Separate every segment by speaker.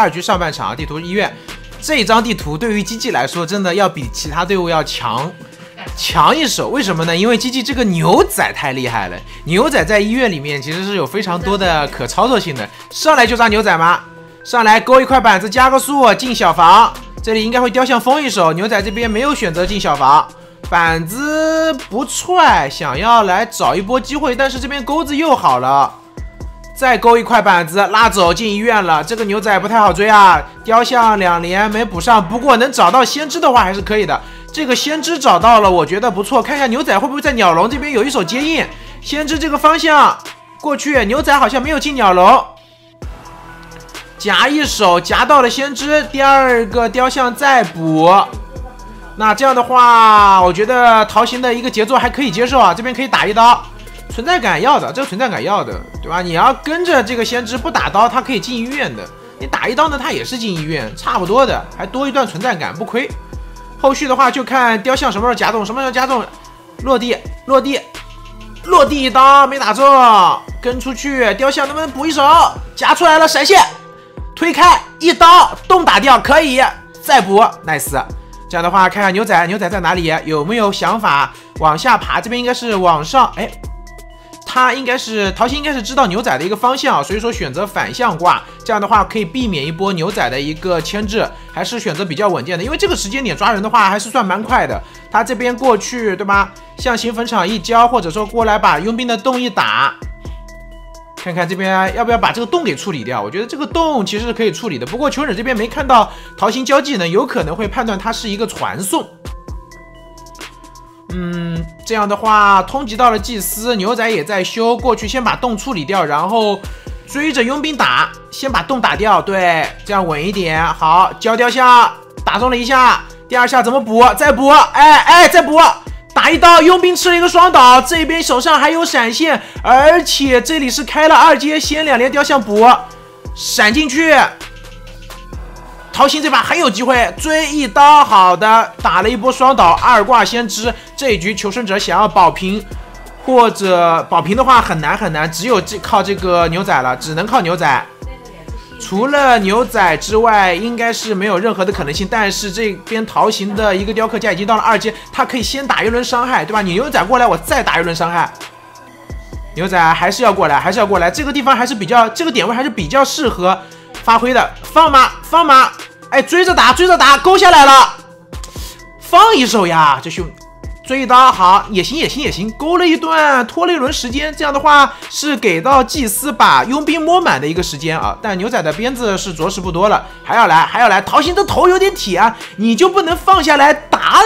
Speaker 1: 二局上半场地图医院，这张地图对于 GG 来说，真的要比其他队伍要强强一手。为什么呢？因为 GG 这个牛仔太厉害了。牛仔在医院里面其实是有非常多的可操作性的。上来就抓牛仔吗？上来勾一块板子，加个速进小房。这里应该会雕像封一手。牛仔这边没有选择进小房，板子不踹，想要来找一波机会，但是这边钩子又好了。再勾一块板子，拉走进医院了。这个牛仔不太好追啊，雕像两连没补上。不过能找到先知的话还是可以的。这个先知找到了，我觉得不错。看一下牛仔会不会在鸟笼这边有一手接应。先知这个方向过去，牛仔好像没有进鸟笼，夹一手夹到了先知。第二个雕像再补，那这样的话，我觉得桃行的一个节奏还可以接受啊。这边可以打一刀。存在感要的，这个存在感要的，对吧？你要跟着这个先知不打刀，他可以进医院的。你打一刀呢，他也是进医院，差不多的，还多一段存在感，不亏。后续的话就看雕像什么时候夹中，什么时候夹中，落地，落地，落地一刀没打中，跟出去，雕像能不能补一手？夹出来了，闪现，推开一刀，洞打掉，可以再补，nice。这样的话，看看牛仔，牛仔在哪里？有没有想法往下爬？这边应该是往上，哎。他应该是桃心，应该是知道牛仔的一个方向，所以说选择反向挂，这样的话可以避免一波牛仔的一个牵制，还是选择比较稳健的。因为这个时间点抓人的话，还是算蛮快的。他这边过去，对吧？象形坟场一交，或者说过来把佣兵的洞一打，看看这边要不要把这个洞给处理掉。我觉得这个洞其实是可以处理的，不过求忍这边没看到桃心交技能，有可能会判断它是一个传送。嗯，这样的话，通缉到了祭司，牛仔也在修，过去先把洞处理掉，然后追着佣兵打，先把洞打掉，对，这样稳一点。好，交雕像打中了一下，第二下怎么补？再补，哎哎，再补，打一刀，佣兵吃了一个双倒，这边手上还有闪现，而且这里是开了二阶，先两连雕像补，闪进去。桃心这把很有机会追一刀，好的，打了一波双倒，二挂先知。这一局求生者想要保平，或者保平的话很难很难，只有这靠这个牛仔了，只能靠牛仔。除了牛仔之外，应该是没有任何的可能性。但是这边桃形的一个雕刻家已经到了二阶，他可以先打一轮伤害，对吧？你牛仔过来，我再打一轮伤害。牛仔还是要过来，还是要过来。这个地方还是比较，这个点位还是比较适合发挥的。放马，放马。哎，追着打，追着打，勾下来了，放一手呀，这兄追一刀好也行也行也行，勾了一段，拖了一轮时间，这样的话是给到祭司把佣兵摸满的一个时间啊。但牛仔的鞭子是着实不多了，还要来还要来，桃心的头有点铁啊，你就不能放下来打？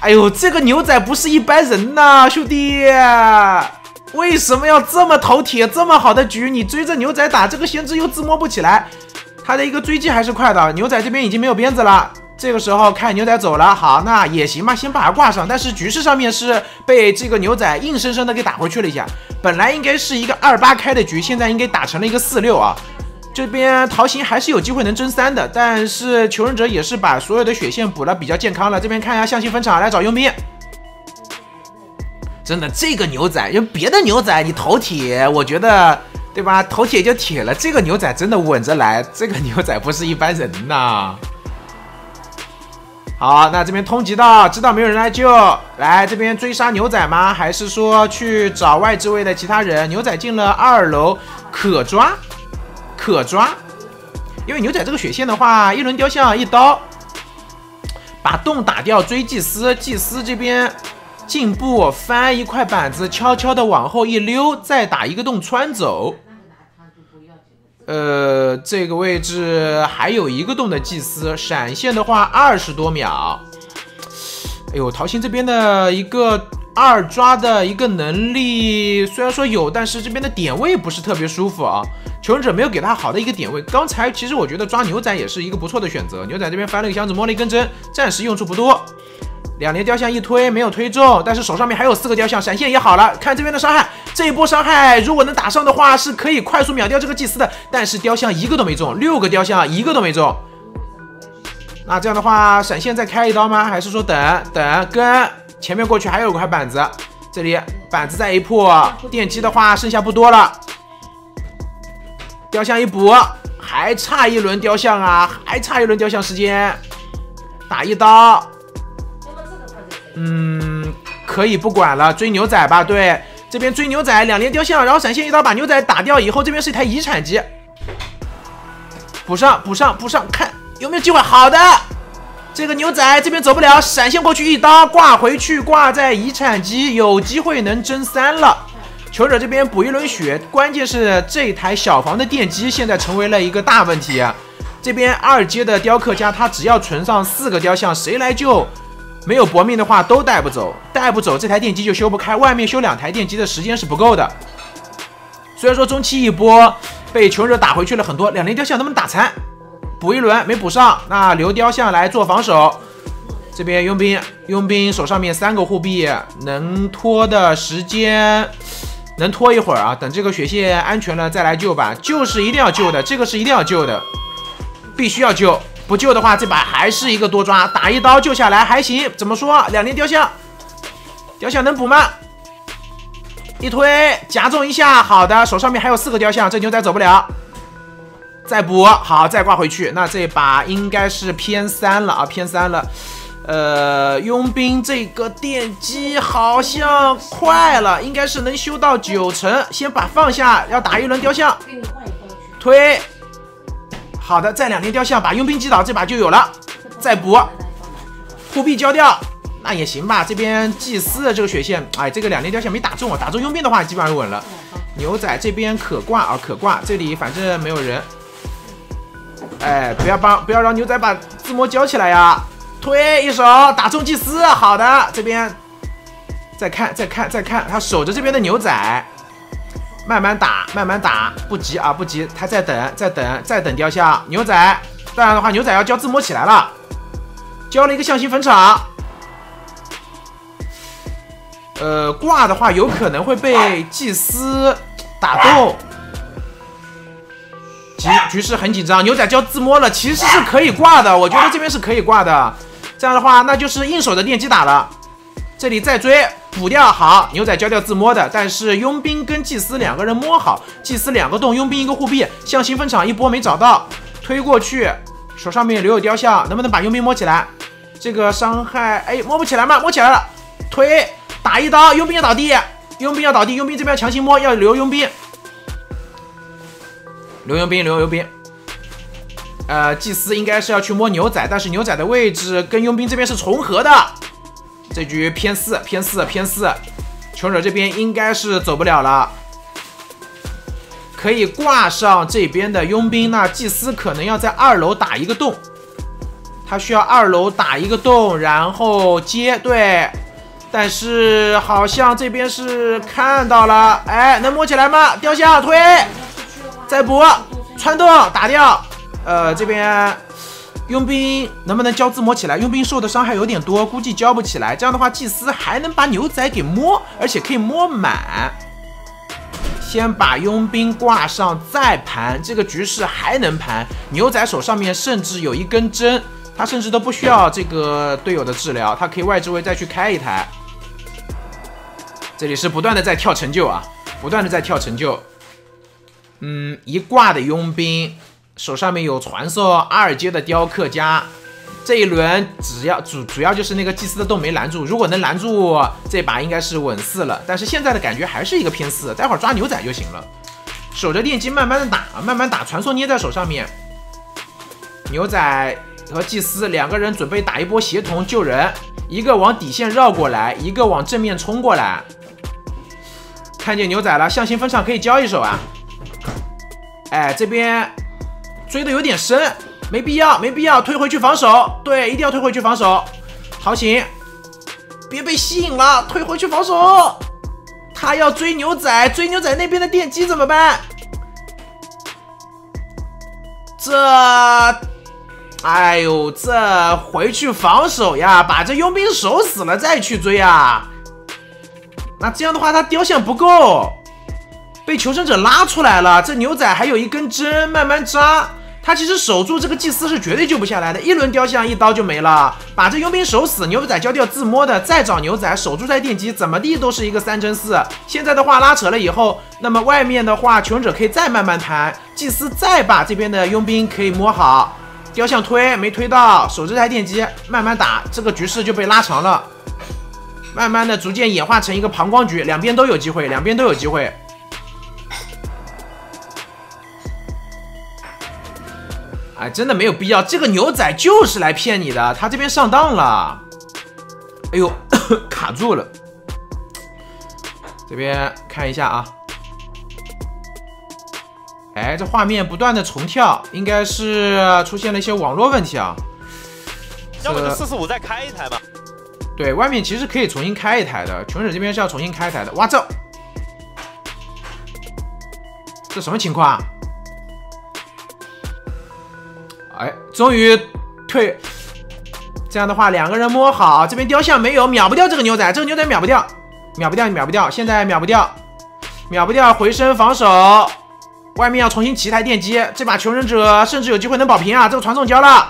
Speaker 1: 哎呦，这个牛仔不是一般人呐，兄弟，为什么要这么头铁？这么好的局，你追着牛仔打，这个先知又自摸不起来。他的一个追击还是快的，牛仔这边已经没有鞭子了。这个时候看牛仔走了，好，那也行吧，先把它挂上。但是局势上面是被这个牛仔硬生生的给打回去了一下。本来应该是一个二八开的局，现在应该打成了一个四六啊。这边桃行还是有机会能争三的，但是求生者也是把所有的血线补了比较健康了。这边看一下象形坟场来找佣兵，真的这个牛仔，因为别的牛仔你头铁，我觉得。对吧？头铁就铁了，这个牛仔真的稳着来，这个牛仔不是一般人呐。好，那这边通缉到，知道没有人来救，来这边追杀牛仔吗？还是说去找外置位的其他人？牛仔进了二楼，可抓，可抓。因为牛仔这个血线的话，一轮雕像一刀，把洞打掉，追祭司，祭司这边。进步，翻一块板子，悄悄的往后一溜，再打一个洞穿走。呃，这个位置还有一个洞的祭司，闪现的话二十多秒。哎呦，桃心这边的一个二抓的一个能力虽然说有，但是这边的点位不是特别舒服啊。求生者没有给他好的一个点位。刚才其实我觉得抓牛仔也是一个不错的选择。牛仔这边翻了个箱子，摸了一根针，暂时用处不多。两连雕像一推没有推中，但是手上面还有四个雕像，闪现也好了。看这边的伤害，这一波伤害如果能打上的话，是可以快速秒掉这个祭司的。但是雕像一个都没中，六个雕像一个都没中。那这样的话，闪现再开一刀吗？还是说等等跟前面过去还有块板子？这里板子再一破，电击的话剩下不多了。雕像一补，还差一轮雕像啊，还差一轮雕像时间，打一刀。嗯，可以不管了，追牛仔吧。对，这边追牛仔，两连雕像，然后闪现一刀把牛仔打掉以后，这边是一台遗产机，补上，补上，补上，看有没有机会。好的，这个牛仔这边走不了，闪现过去一刀挂回去，挂在遗产机，有机会能争三了。求者这边补一轮血，关键是这台小房的电机现在成为了一个大问题。这边二阶的雕刻家他只要存上四个雕像，谁来救？没有搏命的话都带不走，带不走这台电机就修不开。外面修两台电机的时间是不够的。虽然说中期一波被求者打回去了很多，两连雕像能不能打残？补一轮没补上，那留雕像来做防守。这边佣兵，佣兵手上面三个护臂，能拖的时间能拖一会儿啊。等这个血线安全了再来救吧，救是一定要救的，这个是一定要救的，必须要救。不救的话，这把还是一个多抓，打一刀救下来还行。怎么说？两连雕像，雕像能补吗？一推夹中一下，好的，手上面还有四个雕像，这牛仔走不了。再补，好，再挂回去。那这把应该是偏三了啊，偏三了。呃，佣兵这个电机好像快了，应该是能修到九成。先把放下，要打一轮雕像。推。好的，再两连雕像把佣兵击倒，这把就有了。再补，护臂交掉，那也行吧。这边祭司的这个血线，哎，这个两连雕像没打中啊，打中佣兵的话基本上稳了。牛仔这边可挂啊，可挂，这里反正没有人。哎，不要帮，不要让牛仔把自摸交起来呀。推一手打中祭司，好的，这边再看，再看，再看，他守着这边的牛仔。慢慢打，慢慢打，不急啊，不急，他在等，在等，在等雕像牛仔，不然的话牛仔要交自摸起来了，交了一个象形坟场，呃，挂的话有可能会被祭司打动，局局势很紧张，牛仔交自摸了，其实是可以挂的，我觉得这边是可以挂的，这样的话那就是硬手的电击打了，这里再追。补掉好，牛仔交掉自摸的，但是佣兵跟祭司两个人摸好，祭司两个洞，佣兵一个护臂，象形坟场一波没找到，推过去，手上面留有雕像，能不能把佣兵摸起来？这个伤害，哎，摸不起来吗？摸起来了，推，打一刀，佣兵要倒地，佣兵要倒地，佣兵这边要强行摸，要留佣兵，留佣兵，留佣兵。呃，祭司应该是要去摸牛仔，但是牛仔的位置跟佣兵这边是重合的。这局偏四偏四偏四，求者这边应该是走不了了，可以挂上这边的佣兵。那祭司可能要在二楼打一个洞，他需要二楼打一个洞，然后接对。但是好像这边是看到了，哎，能摸起来吗？雕像推，再补穿洞打掉。呃，这边。佣兵能不能交自摸起来？佣兵受的伤害有点多，估计交不起来。这样的话，祭司还能把牛仔给摸，而且可以摸满。先把佣兵挂上，再盘。这个局势还能盘。牛仔手上面甚至有一根针，他甚至都不需要这个队友的治疗，他可以外置位再去开一台。这里是不断的在跳成就啊，不断的在跳成就。嗯，一挂的佣兵。手上面有传送二阶的雕刻家，这一轮只要主主要就是那个祭司的洞没拦住，如果能拦住这把应该是稳四了。但是现在的感觉还是一个偏四，待会儿抓牛仔就行了。守着电机慢慢的打，慢慢打，传送捏在手上面。牛仔和祭司两个人准备打一波协同救人，一个往底线绕过来，一个往正面冲过来。看见牛仔了，向心分场可以交一手啊。哎，这边。追的有点深，没必要，没必要，退回去防守。对，一定要退回去防守。好行，别被吸引了，退回去防守。他要追牛仔，追牛仔那边的电机怎么办？这，哎呦，这回去防守呀，把这佣兵守死了再去追啊。那这样的话，他雕像不够，被求生者拉出来了。这牛仔还有一根针，慢慢扎。他其实守住这个祭司是绝对救不下来的，一轮雕像一刀就没了，把这佣兵守死，牛仔交掉自摸的，再找牛仔守住在电机，怎么地都是一个三争四。现在的话拉扯了以后，那么外面的话求生者可以再慢慢弹，祭司再把这边的佣兵可以摸好，雕像推没推到，守这台电机慢慢打，这个局势就被拉长了，慢慢的逐渐演化成一个膀胱局，两边都有机会，两边都有机会。哎，真的没有必要，这个牛仔就是来骗你的，他这边上当了。哎呦，卡住了。这边看一下啊。哎，这画面不断的重跳，应该是出现了一些网络问题啊。
Speaker 2: 要不就四四五再开一台吧。
Speaker 1: 对外面其实可以重新开一台的，穷水这边是要重新开一台的。哇，这这什么情况？哎，终于退，这样的话两个人摸好，这边雕像没有，秒不掉这个牛仔，这个牛仔秒不掉，秒不掉，秒不掉，现在秒不掉，秒不掉，回身防守，外面要重新骑台电机，这把求生者甚至有机会能保平啊，这个传送交了，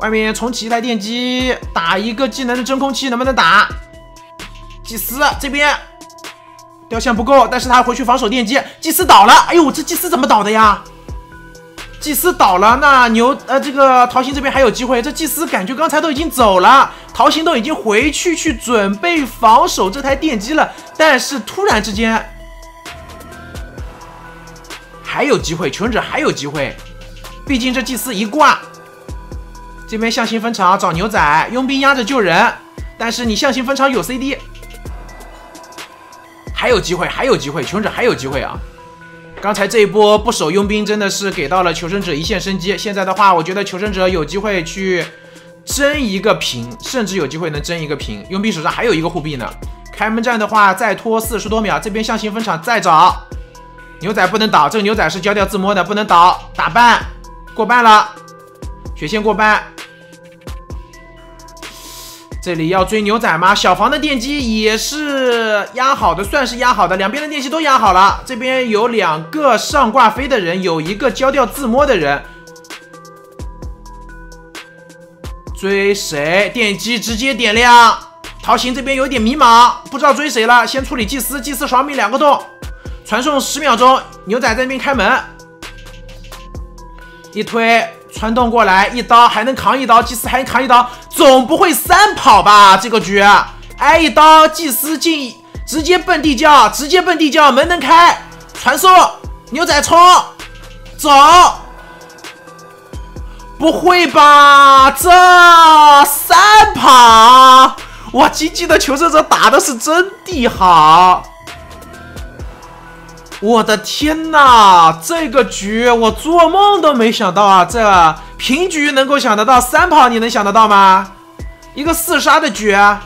Speaker 1: 外面重启一台电机，打一个技能的真空期能不能打？祭司这边。雕像不够，但是他回去防守电机，祭司倒了。哎呦，这祭司怎么倒的呀？祭司倒了，那牛呃，这个桃心这边还有机会。这祭司感觉刚才都已经走了，桃心都已经回去去准备防守这台电机了。但是突然之间还有机会，求生者还有机会。毕竟这祭司一挂，这边象形分场找牛仔，佣兵压着救人，但是你象形分场有 CD。还有机会，还有机会，求生者还有机会啊！刚才这一波不守佣兵，真的是给到了求生者一线生机。现在的话，我觉得求生者有机会去争一个平，甚至有机会能争一个平。佣兵手上还有一个护臂呢。开门战的话，再拖四十多秒，这边象形分场再找牛仔不能倒，这个牛仔是交掉自摸的，不能倒，打半过半了，血线过半。这里要追牛仔吗？小房的电机也是压好的，算是压好的，两边的电机都压好了。这边有两个上挂飞的人，有一个交掉自摸的人。追谁？电机直接点亮。桃行这边有点迷茫，不知道追谁了。先处理祭司，祭司双命两个洞，传送十秒钟。牛仔在那边开门，一推。穿洞过来，一刀还能扛一刀，祭司还能扛一刀，总不会三跑吧？这个局挨一刀，祭司进，直接奔地窖，直接奔地窖，门能开，传送，牛仔冲，走，不会吧？这三跑，哇，GG 的求生者打的是真的好。我的天呐，这个局我做梦都没想到啊！这平局能够想得到三跑，你能想得到吗？一个四杀的局。啊！